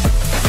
Bye.